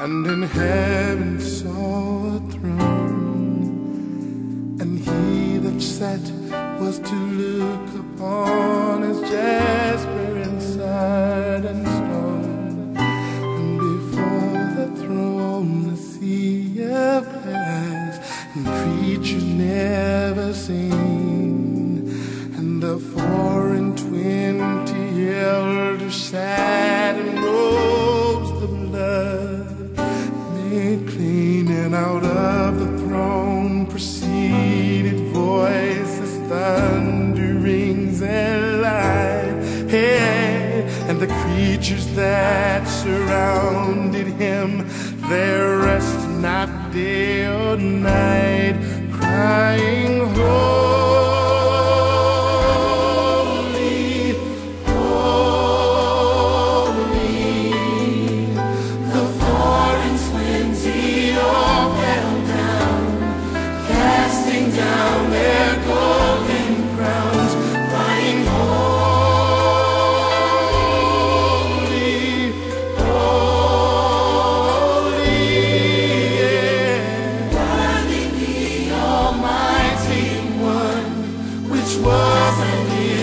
and in heaven saw a throne, and he that sat was to look upon as jasper inside and stone, and before the throne the sea of glass, and creatures never seen, creatures that surrounded him, they rest not day or night, crying. was an